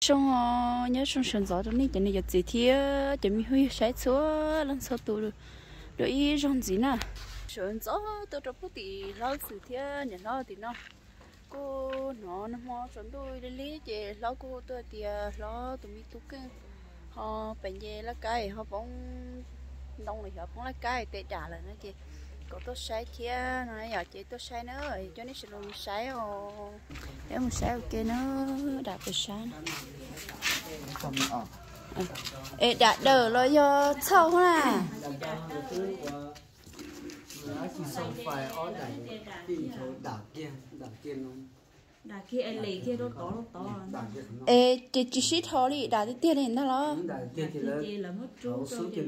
xong ờ, nhớ xong sườn gió trong này cho này giờ gì thì chỉ mi huy sai chúa lần sau tụ được đợi ý rong gì nè sườn gió tôi trong phút thì lâu sự thì nhà nó thì nó cô nó nó mò chuẩn tôi đi lý chị lo cô tôi thì à, lo tụi mi tụ cái. Họ bệnh về lá cây họ bóng đông này, họ bóng lá cây tệ trả lại nữa chị có tôi sai kia nó giờ chị tôi sai nữa rồi cho nên sẽ luôn sai rồi nếu một sai ok nó đạt được sai ê đã đỡ lo cho sâu nè. Đã kia anh lấy kia nó to nó to. Ê chị chỉ xí thò đi đã đi tiền này nó lo. Kia là mất chú cho chị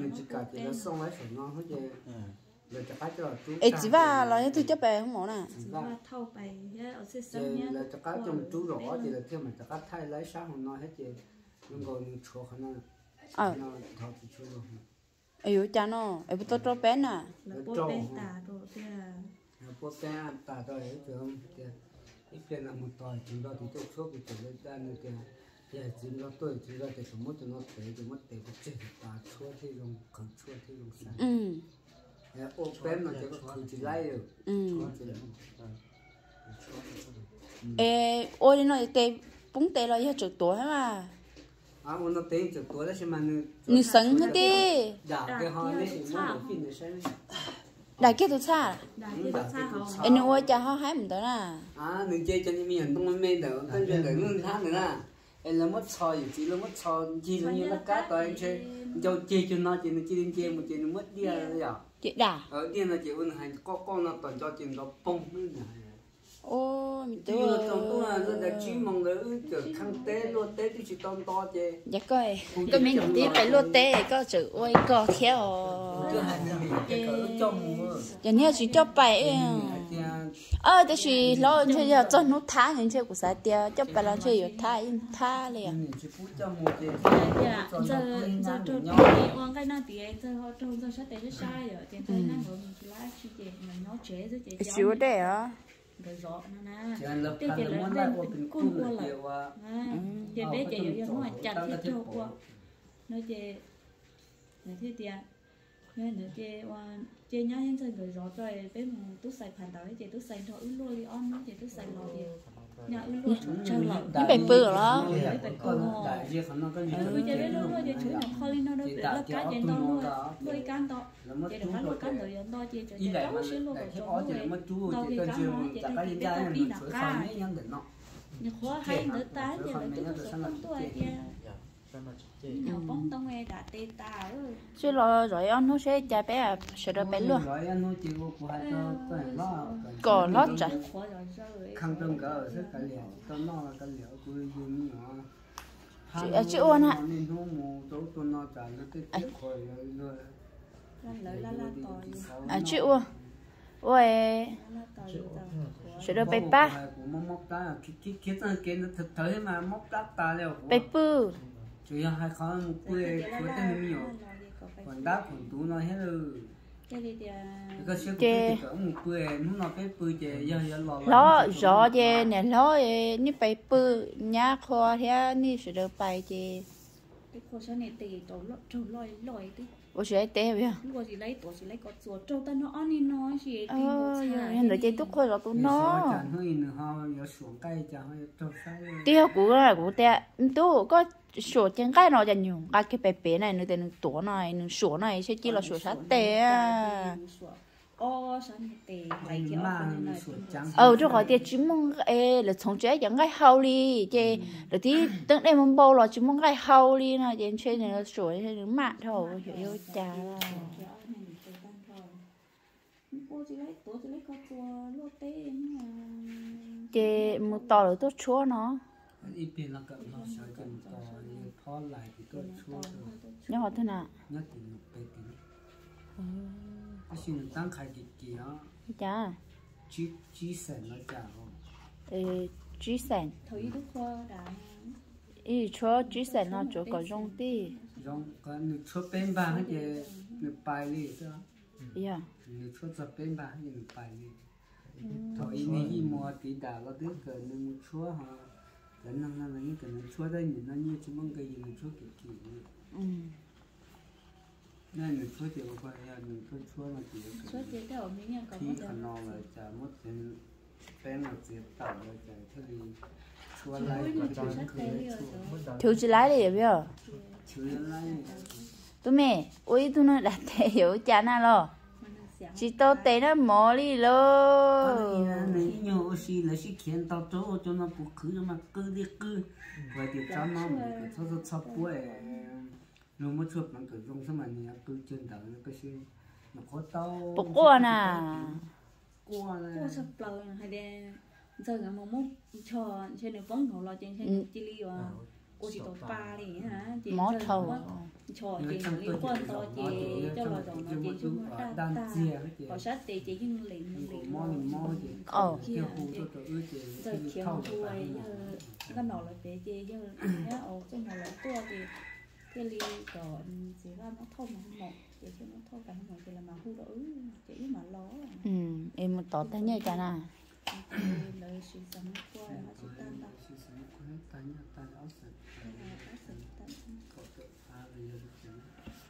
ê chỉ va lo như tôi chấp bé không mỏ nè. Và thâu bày ở xe sân nhá. là cho cá trong chú rõ thì là theo mà cho cá thay lấy sáng hôm nay hết chị. Nhưng còn những chỗ khả năng ờ. Nó thọ thì chú rồi ê yo cha nó ê bút tôi bé nè. Là bố bé tà rồi kia nó có cái ta đó ấy không? Thì ít tiền là một tỏi chúng đó thì tôi số bị trở lên ra nữa thì thì chỉ nó tôi chỉ là để chúng mất cho nó để cho mất để cái chuyện ta chua thì dùng cần chua thì dùng ừ ô bé mà chỉ có chỉ lấy được. Ừ. Chỉ là ê ôi đi nói tê bún tê lo cho chụp tuổi mà. À muốn nó tiền chục tuổi đó xem mà nữ sấn hết đi dạ cái họ này thì nó phim để xem đại kia tôi xa kia nó xa không ê nó ôi cha họ hái mình tới nè. À đừng chơi cho những miền đông mê đỡ tân chuyện đỡ ngưng tháng nữa nè. Em là mất soi chỉ là mất soi chỉ là như là cá tỏi em chơi cho chơi cho nó chỉ là chỉ đến chơi một chỉ là mất đi à. rồi chị đã ở đi là chị ôn hành có con nó toàn cho chị nó bông nữa này ô mình chứ tôi là trong tôi là là chỉ mong đỡ chờ khăn té luôn té thì chỉ to chơi dạ coi cái mình tí phải lột tê có chữ ôi có theo trong giờ này chỉ cho bài ờ thế thì lo chơi giờ cho nó thả những chơi của xã tia cho bài lo chơi giờ thả in thả liền. Chỉ trong chơi dạ giờ giờ oan cái nào thì giờ họ trâu giờ sát tới sai rồi. Tiền tới năng rồi mình lá chi chị mà nó chế rồi chị xíu đấy á nó nè. Chỉ là Thế lập chị thành là món lên qua lại. à chị bé chị giờ nó mà chặt hết trâu qua nó chị. Nó thế tiền nên nó chị oan chị nhá hiện giờ rồi rõ rồi bé mà tú xài phản đối. Chị tú xài thôi luôn đi on nó chị tú xài lò đi. Nhà ư luôn chơi lò Cái bài bự đó. diện nó có nhiều bây giờ bé nó nó chị chú nó kho lên nó nó nó cá chị to. luôn đôi can to là chị đừng có rồi lôi can rồi to. Chị ý chị cháu xíu luôn rồi cái cho nó thì chú Tao thì cần cá nó cả thấy những cái cái tao đi nạc cá. nó. Nhưng khó hay nữa ta chị là tôi sống tuổi chị chứ lo rồi anh nó sẽ cha bé à sẽ được bé luôn. rồi anh nói chỉ có lót chả. khăn trong cả ở rất cả liệu tôi nó là cái liệu của dương nhỏ. Chị- à, chị Ôn tỏi à chịu ôi ôi sẽ được bé ba. bé bự chủ yếu hai con quê của tên nhiều. còn đắt còn tú nó hết rồi. Cái gì thì cái siêu cái cỡ một quê nó nó cái quê chè giờ giờ lò lo rõ về nè lo ní bé bự nhá kho thế ní sẽ được bài gì cái khổ sao này tì tổ lọ trâu lòi lòi tí. Ôi sẽ té vậy lúc gì lấy tổ chỉ lấy có chuột trâu ta nó ăn đi nó chỉ ờ hiện tại chơi túc khôi là tụi nó tiêu của là của té tu có sổ trên cái nó dành nhiều cái cái bé bé này nữa tên tổ này nữa sổ này sẽ chỉ là sổ sát té ô sao này tì lấy cái mà ốc này xuống trắng ờ cho gọi tiền chỉ mong ê là从这样个好哩，这了啲等你们包了，只mong cái好哩呢，人吹那个水，那个码头有有家啦。 cô chỉ lấy tổ chỉ lấy có chùa lô tê nhưng mà Chị một tò là tốt chúa nó, ít tiền là cỡ nó sợ cần to thó lại thì tôi xuống rồi nhưng mà thế nào? nhớ tiền một bề tiền cái chuyện tăng khai kịch kì á Chả, chí chí sen nó chả không thì chỉ sen thấy đúng không đã ý chúa chỉ sen nó chỗ có rong đi giống có nước chúa bên vàng hay gì nước bài đi chứ yeah. nước chúa giật bên vàng hay nước bài đi thôi này gì mua tí đào nó đứa cỡ nước chúa hả cái năng năng là những cái nó chúa đây nhìn nó như chúng mong cái gì nó chúa kiểu kiểu ừ nên nó chúa thì có phải là nó chúa chúa là chỉ số tiền đâu mình nhận có khi một khả đồng năng là chả mất tiền bé là chỉ tạo là chả thế thì chúa lại có chúa cho sát cái tay chúa thiếu chỉ lái đi biết chúa lại tụi mẹ chỉ tao té nó mò đi lo này nhiều gì là sĩ kiến tao chỗ cho nó cũng cứ mà cứ đi cứ vậy thì cho nó một cái số số số bữa lúc mà chụp nó cứ dùng xong mà nhà cứ chân đầu nó cứ xí nó khó tao bốc qua nè. Qua này cô sắp lâu hay đe giờ ngày mùng một cho trên đường vắng hồ lo trên trên chỉ li à cô chỉ tổ ba đi hả? Chị mó thầu. mất cho chị liên quan to chị? cho lo dòng nó chị chúng ta. ta có sát thì chị nhưng liền liền mò thì mò gì ờ. Kia chị giờ chiều thu ấy giờ cái nọ là bé chị giờ nhá. Ở trong nọ là tua thì cái li có chỉ là nó thâu mà một chị chứ nó thâu cả một chị là mà hú đỡ chị mà lo ừ em tỏ tay nhớ chả nè lời suy sống qua nó chỉ tan đâu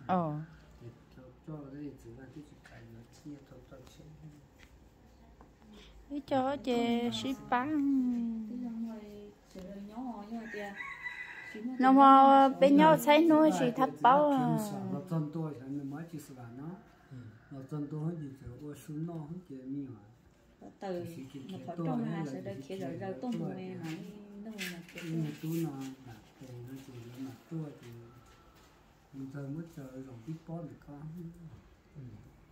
Ờ. Chị sẽ cho chị ship bán.nó mà bên nhau thấy nuôi chỉ thấp bao à. Nó chân tôi hết gì ô xuống nó hết gì mi mà từ trong là sẽ được khi rồi rồi nó là cái nó chỉ là mà tôi thì mình giờ mới chờ rồi biết bó được con.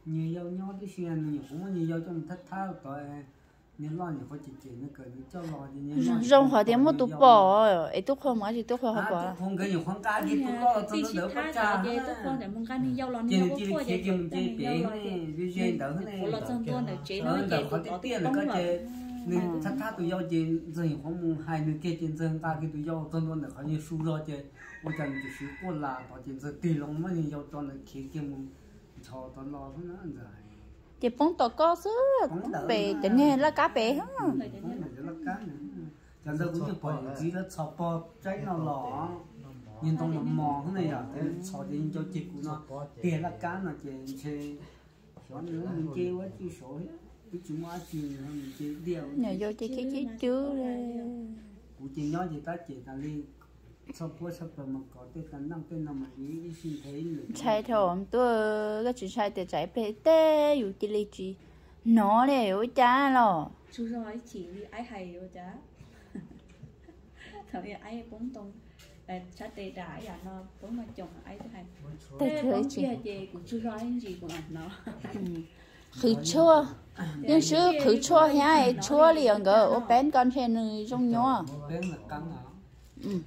Nhiều dâu nhỏ cái xe này nhiều cũng có nhiều dâu trong thất thao tội nhiều lo nhiều phải chỉ chỉ nó cần cho lo thì nhiều lo rong họ tiền một tụ bỏ ấy tụ không mà chỉ tụ không bỏ không cái nhiều khoáng cá gì tôi lo cho tí nó chỉ đỡ tha bắt cha. về tôi con để mong cái đi dâu lo chỉ nhiều có chỉ qua chỉ chỉ chỉ lo này vì duyên đỡ này lo chân tôi để chế nó ờ chế đỡ tôi có có tiền là có chế thắt thắt tụi dâu chế rồi không? Hai người kia trên dân ta cái tụi dâu chân luôn là có như su rồi chế tôi chẳng chỉ su cô là có trên giờ tiền lòng mới nhiều cho nó kia kia mình cho tao lo nó nữa rồi chị bông tỏ có chứ bể cho nên là cá bể hả? Không phải là cá nữa. Chẳng giờ cũng như bỏ gì đó chọc bỏ trái nào lỏ. Nhìn trong một mò thế này à? Thế cho đến cho chị của nó tiền là cá là chị chị cho nữa mình chơi quá chứ số hết nhờ vô chị cái chứ chứ của chị nói gì ta chỉ là đi sau cuối sắp rồi mà có cái cắn năng cái nào mà ý xin thấy nữa chạy thôi tôi cái chuyện chạy để chạy bể tê dù chị lý chị nó này ôi cha lo chú rồi chỉ đi ai hay rồi chá. Thằng ai bóng tông. Là sát tê trả ai à nó bóng mà chồng ai thế hay tê thế chị kia chị cũng chú rồi gì cũng ăn nó khử chua. Nhưng chứ khử chua nhá chua liền cơ? Ô bén con trên này trong nhỏ à? ừ.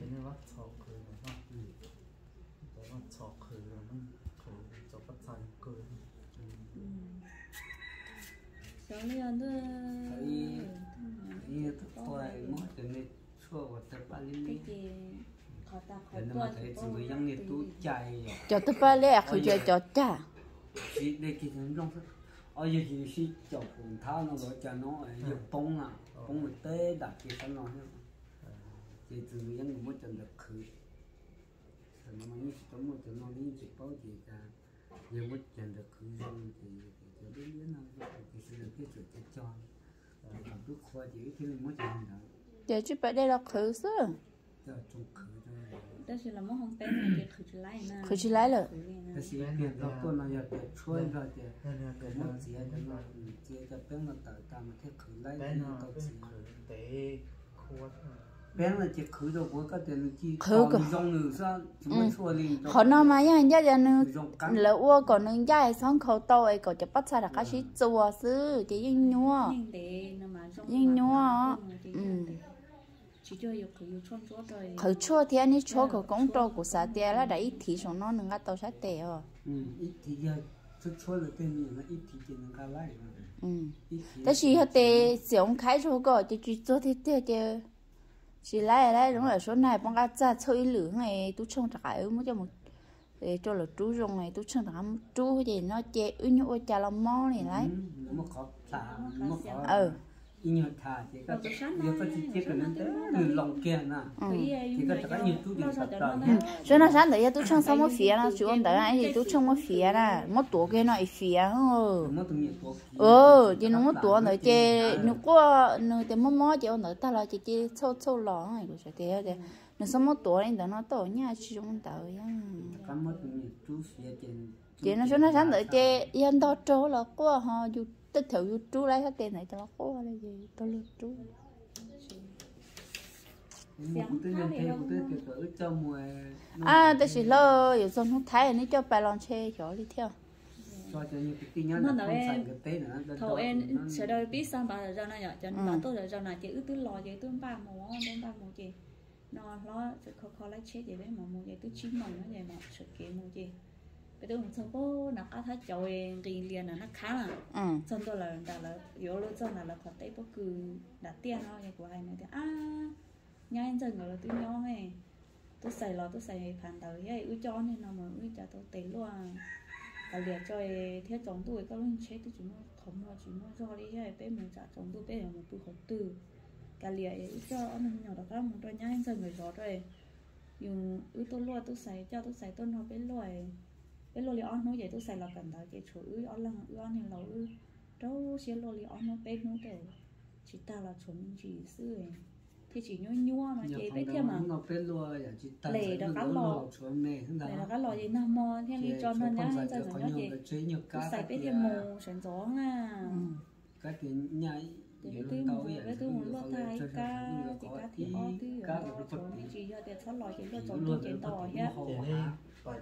cho tôi ba lẹ khử cho cho cha ở giờ thì si chọc cùng thao nó gọi cho nó ở giờ bông à bông một tê đặt cái cái nó hết thì từ người dân mới chân được khử thì nó mới có một chân nó đi chỉ bao gì cả giờ mới chân được khử dân thì thì cho đến đến nó thì sẽ được cái sự chết cho làm cứ khoa chỉ thì mới chân đó giờ chứ phải đây là khử chứ cho chung khử thôi đó là món không tên mà khử chỉ lái nè khử chỉ lái rồi cái đó con nó giờ tiền chui rồi tiền cái mất gì đó nó chỉ bên nó tạo ra mà thế khử nó tạo gì để khuất bên là chỉ khử đồ của các tiền còn dùng nữa sao chúng mình xua liền họ nói mà nhà nhà nhà uo còn nữa nhà xong khẩu tàu ấy còn bắt sao là cái gì chùa sư chỉ yên nhua yên nhua khởi chua thì anh ấy chua của công trâu của xã tiền là đấy ít thì xong nó nâng tàu sát tệ rồi. Ừ, ít thì giờ chua chua là tên gì là ít thì chỉ nâng cao lại rồi. Ừ. Thế chỉ họ tệ giống khai chua có chỉ chỉ chua thì tệ chứ. Chỉ lại lại đúng là số này bằng cái giá chơi lửa này tôi trông trái mới cho một để cho là chú rồng này tôi chẳng làm chú thì nó chê ưu nhu cha là mò này ừ, đấy. ừ, nó có xả nó có ừ nó mà xả nó mà ừ chỉ có chỉ có chỉ chỉ kia chỉ có nó sáng tới tôi trong xong một phía nó chú ông anh thì tôi trong một phía là một tổ cái nó phía mất tuổi ờ chỉ nó một tổ nữa chứ nó có nó thì mất mất chứ ông tới ta là chỉ chỉ sâu sâu lọ này của sẽ thế thế nó xong một tổ tới nó tổ nha chứ chúng tới á cả mất từng nhiều thứ phía trên chị nó cho nó sáng tới chứ yên đó trâu là quá ha thiểu dù chú lấy hết tiền này cho nó khó là gì tôi lưu chú. À tôi chỉ lo giờ xong không thấy nó cho bài lon xe cho đi theo. Cái tên nữa thầu em sẽ đời biết sao bà ra này cho nên bà tôi là ra này chỉ ước tứ lo chỉ tứ ba mùa tứ ba mùa gì nó lo sẽ khó khó lấy chết gì đấy mà mùa gì tứ chín mùa nó vậy mà sự kiện mùa gì bây giờ mình xong bố nó có thấy chồi đi liền là nó khá là ừ. Xong tôi là đã là yếu luôn xong là là khó tế bố cứ đặt tiền nó như của ai này thì à nhà anh dần rồi tôi nhỏ hay tôi xài lò tôi xài phản đầu ấy ư cho nên nó mà ư cho tôi tế luôn cả liệt cho thiết chống tuổi các luôn chết tôi chỉ mua không mua chỉ mua cho đi hay bé mình trả chống tuổi bé là một bữa khẩu từ. Cả liệt ư cho anh nhỏ đó các một đôi nhà anh dần người gió rồi dùng ư tôi luôn tôi xài cho tôi xài tôi nó bé loài bé lô li on nó vậy tôi xài là cần đó chị chủ ư on là ư on thì lâu ư đâu xia lô li on nó bé nó để chỉ ta là mình chỉ xưa thì chỉ nhua nhua mà chị biết chưa mà? nó chỉ Lệ đó cá lò. này là cái lò gì nào mò theo đi cho nên nhá hay giờ nó chị. cá xài biết thêm mù sẵn gió à cái tiếng nhảy cái thứ mù cái thứ mù lót thay cá thì cá thì o cá ở thì chỗ chỉ cho để thoát lò chỉ cho trồng tôi trên tàu hết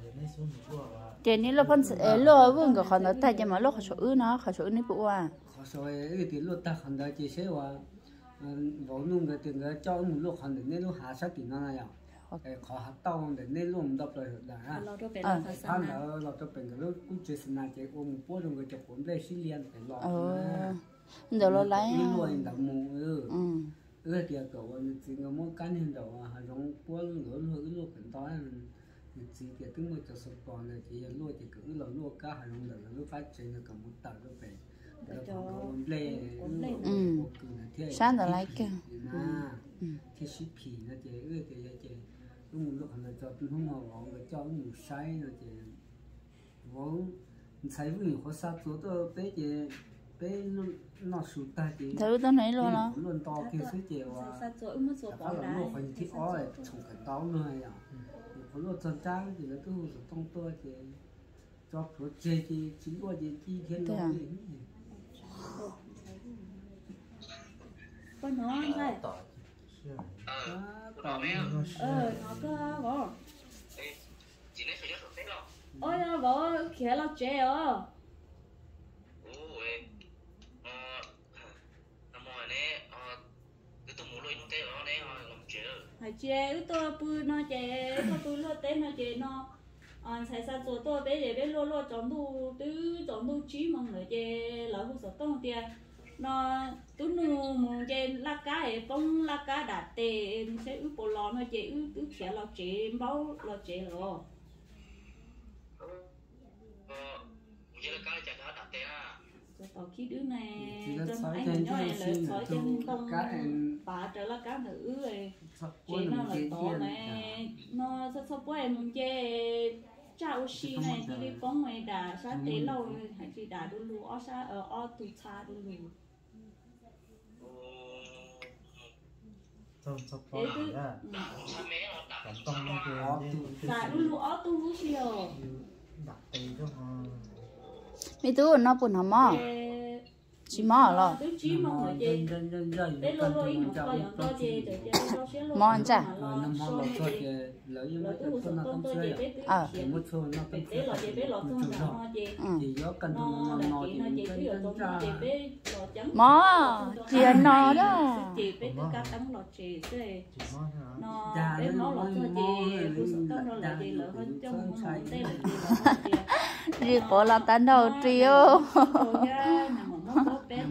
để này này một lo phân sẽ lo vương cái con nó tay cho mà lo khó số nó khó số ní bộ à. Họ rồi cái tiếng lúa ta khẩn đó chỉ sẽ ว่า vào nung cái tiếng cái cho một khẩn để nên lúc hạ sát thì nó này à. Họ hạ tao để nên lúc đập rồi đó là hắn sang là là cho bên cái lúc cũng chỉ là này cái ôm bố trong cái chụp cuốn đây xí liên phải ờ. Giờ lo lấy đi luôn đậm mù ừ. Ừ. Thì cậu anh chỉ có mỗi cái hình đầu à giống bố lửa lửa lửa cái đó chỉ cái thứ mới cho sập bòn này chỉ lúa chỉ cứ lúa lúa cá hay lúa là lúa phát triển là cầm một tàu đó về sáng giờ lấy kêu à cái ship nó chỉ cái thì cái lúc một lúc nó cho tôi không ngầu ngầu cho một sai nó chỉ vốn sai với họ sát chỗ tôi bé chỉ bé nó sụt ta chỉ thử tôi nãy luôn nó luôn to kia số chiều à sát chỗ mất số đã bỏ là đá nó thiết ó này chụp cái táo nơi à có lúc chân trang thì nó cứ hụt trong tôi thì cho số chơi thì chính qua thì chi thiên nó à? có nó thôi ờ nó tết rồi ôi nó bỏ khía là trẻ ờ ôi ờ nằm ngoài nè ờ cứ tụi mua lôi nó tết ở nè ờ làm chuyện chế trẻ ư tôi bự nó chế nó bự nó té nó chế nó. À sai sai chỗ tôi bé để bé lo lo chọn thu tứ, chọn thu chí mong nữa chế lão không sợ tông tiền nó, tú nu mong chế lá cá ấy bông lá cá đã tê sẽ ư bộ lò nó chế ư ư khía lò chế bao lò chế rồi. Ờ bây giờ cái chả cho cho tao khi đứa này cho sói anh trên nhỏ này trên là sói trên thu tông em bà trở là cá nữ rồi. Chị nó là thiên. này nó sắp sắp quay mong chê. Chào xí này thì đi bóng mày đã sát tế lâu hay chỉ đã đu lù ở xa ở ở tụ xa đu lù trong trong thế con cứ ra ừ. cha mẹ nó đặt cảm tông như Ó, cái tu- đã chỉ mò lo. Lô Mòn chả? Ờ. là là mò. chia nó đó. chị bé cứ cá trắng lọ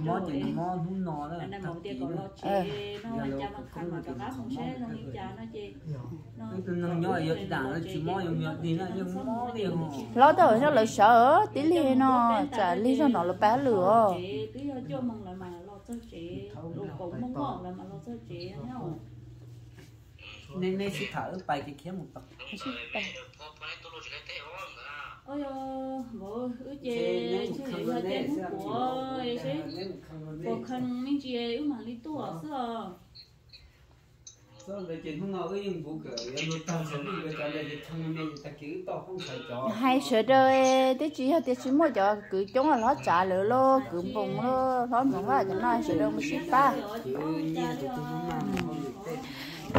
thế chỉ nó Dạ, nó nó nó là không nó sai. tên là rồi chỉ mò không nó đó anh thật đó chị nó là cha mà khăn mà cả gác không sẽ nó như cha nó chị nó cái tôi nâng nhỏ ở đảng nó chỉ mò dùng nhỏ đi nó nhưng mò đi hồ lo đâu cho lời sợ? Tí li nó chả li cho nó là bé lửa? chị cứ cho mong là mà lọ cho chị lúc cũng mong ngon là mà lo cho chị nhau nên nên sẽ thở bài cái kiếm một tập. Không của ấy chứ nên không có bộ nên khăn mình chị ư mà đi tua sao sau này chuyện không nói cái vụ cỡ em hai sợ đời tới chỉ hay tới chỉ mua cho. Cứ chống là nó trả lỡ lo. Cứ bùng lo nó bùng là cho nó sợ đâu mà ship ba.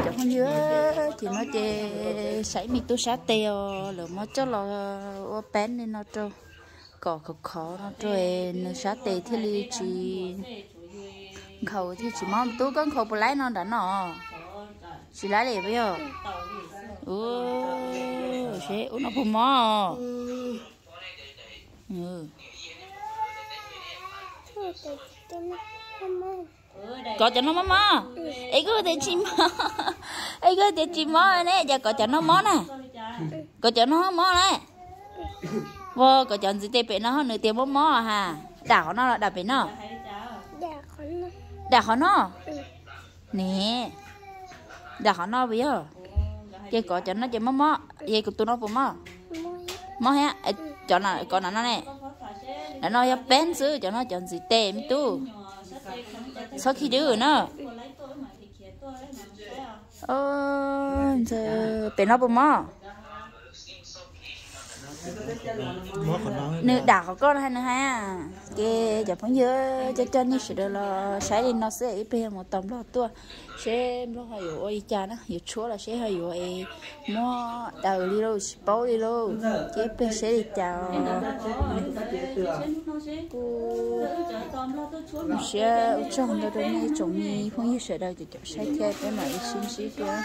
Chẳng như nhớ, thì nó chê sảy mi tu sát tèo lỡ mà cho lo, ô bén nên nó trâu. Cỏ khó khó nó trôi nó sát tè thì li chỉ khẩu thì chỉ mong tu con khẩu bù lấy nó đã nọ chỉ lấy liền bây giờ ừ sẽ uống nó bù mò ừ. Có cho nó mò mò ấy cứ để chim mò ấy cứ để chim mò này giờ có cho nó mò nè. Có cho nó mò này vô có cho gì bể nó nửa tiếng mò mò ha đảo nó là đảo bể nó. Đảo nó? Nè đảo nó bây giờ. Cái có cho nó chơi mó mó vậy của tụi nó bù mó mó hả? Cho nó con nó nè. Nó nói bén xứ cho nó chọn gì tệ mi tu. Sau khi đưa nó. Ờ giờ bé nó bù mò nữ đảo có này nữa ha kê giờ phóng dưa cho cho như sự đó là sáng đi nó sẽ bây một tầm đó tua. Sẽ nó hay ở ôi cha nó hiểu chúa là sẽ hay ở ấy mua đào đi đâu bao đi đâu chế bên sẽ đi chào. Sẽ trong đó đó này chúng mình phóng dưa sẽ đâu thì sẽ theo cái này xin xin kia